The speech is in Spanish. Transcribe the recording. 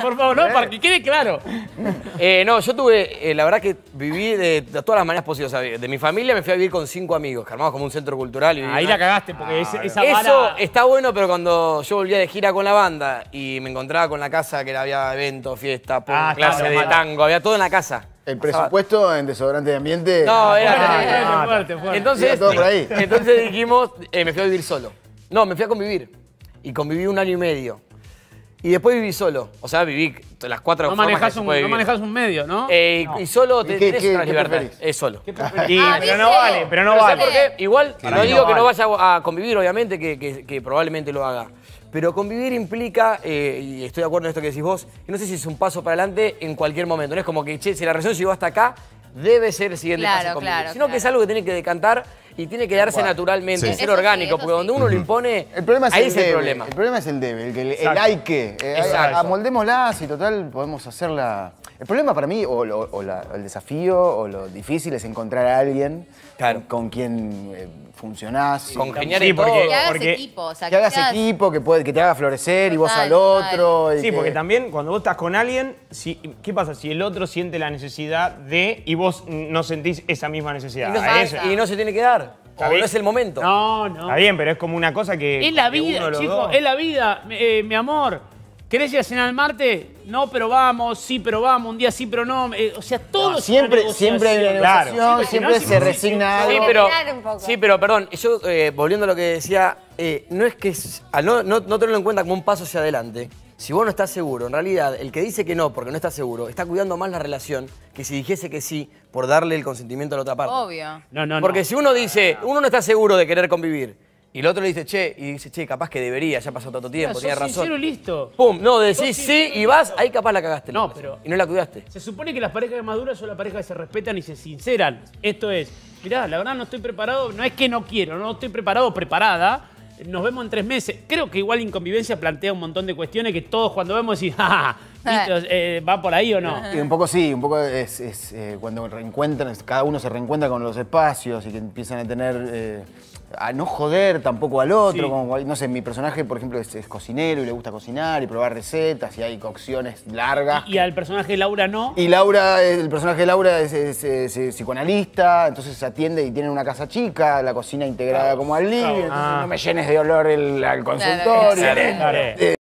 por favor, no, para que quede claro. Eh, no, yo tuve, eh, la verdad que viví de, de todas las maneras posibles. O sea, de mi familia me fui a vivir con cinco amigos, que armamos como un centro cultural. y Ahí la cagaste, porque ese- esa Eso está bueno, pero cuando yo volvía de gira con la banda y me encontraba con la casa que había eventos, fiesta, pum, Ah, clase claro, de tango, había todo en la casa. El presupuesto en desodorante de ambiente. No, era Fuerte, terrible. fuerte, fuerte, fuerte. Entonces, todo por ahí. entonces dijimos, eh, me fui a vivir solo. No, me fui a convivir. Y conviví un año y medio. Y después viví solo. O sea, viví las cuatro No formas manejas, que se un, no manejas un medio, ¿no? Eh, y- Y solo te ¿Y qué- tenés qué- una qué libertad. preferís? Es solo. Y, Ah, pero no ¿viste? vale, pero no Pero vale. ¿sabes por qué? Igual, no digo no que no vaya a convivir, obviamente, que, que- que probablemente lo haga. Pero convivir implica, eh, y estoy de acuerdo en esto que decís vos, y no sé si es un paso para adelante en cualquier momento. No es como que, che, si la relación llegó hasta acá, debe ser el siguiente Claro, paso convivir. claro, Sino que es algo que tiene que decantar y tiene que darse Bueno, naturalmente, sí. ser sí, orgánico, porque sí. donde uno lo impone, El problema es ahí el es debe. el problema. El problema es el debe, el, que- el hay que. Eh, Exacto. amoldémoslas y total podemos hacerla. El problema para mí, o, lo- o la- el desafío, o lo difícil es encontrar a alguien Claro. con quien eh, funcionás. Congeniar Sí, en todo. porque- Que hagas porque- equipo, o sea, que hagas seas- equipo, que, puede, que te haga florecer y vos Total, al otro. y Sí, que- porque también cuando vos estás con alguien, si, ¿qué pasa si el otro siente la necesidad de y vos no sentís esa misma Y necesidad? no, A se- eso- y no se tiene que dar. O no es el momento. No, no. Está bien, pero es como una cosa que. Es la que uno vida, los chicos, dos- es la vida. Eh, mi amor, ¿querés ir a cenar al Marte? No, pero vamos, sí, pero vamos, un día sí, pero no. Eh, o sea, todo No, siempre, siempre hay una negociación. Claro. siempre no, se resigna a Sí, algo. pero, Mirar un poco. sí, pero perdón, yo eh, volviendo a lo que decía, eh, no es que al no, no, no tenerlo en cuenta como un paso hacia adelante, si vos no estás seguro, en realidad el que dice que no porque no está seguro, está cuidando más la relación que si dijese que sí por darle el consentimiento a la otra parte. Obvio. No, no, no. Porque si uno dice, uno no está seguro de querer convivir, y el otro le dice, che, y dice, che, capaz que debería, ya pasó tanto tiempo, tiene razón. sincero listo. Pum, no, decís sí y vas, ahí capaz la cagaste. No, pero- Y no la cuidaste. Se supone que las parejas maduras son las parejas que se respetan y se sinceran. Esto es, mirá, la verdad no estoy preparado, no es que no quiero, no estoy preparado preparada. Nos vemos en tres meses. Creo que igual Inconvivencia plantea un montón de cuestiones que todos cuando vemos decís, ¿viste? Eh, ¿va por ahí o no? Y un poco sí, un poco es, es, eh, cuando reencuentran, cada uno se reencuentra con los espacios y que empiezan a tener. eh, a no joder tampoco al otro. Sí. como, no sé, mi personaje, por ejemplo, es, es cocinero y le gusta cocinar y probar recetas y hay cocciones largas. Y al personaje de Laura no. Y Laura, el personaje de Laura es, es- es- es psicoanalista, entonces se atiende y tiene una casa chica, la cocina integrada como al living, entonces Ah. no me llenes de olor el, al consultorio. Excelente.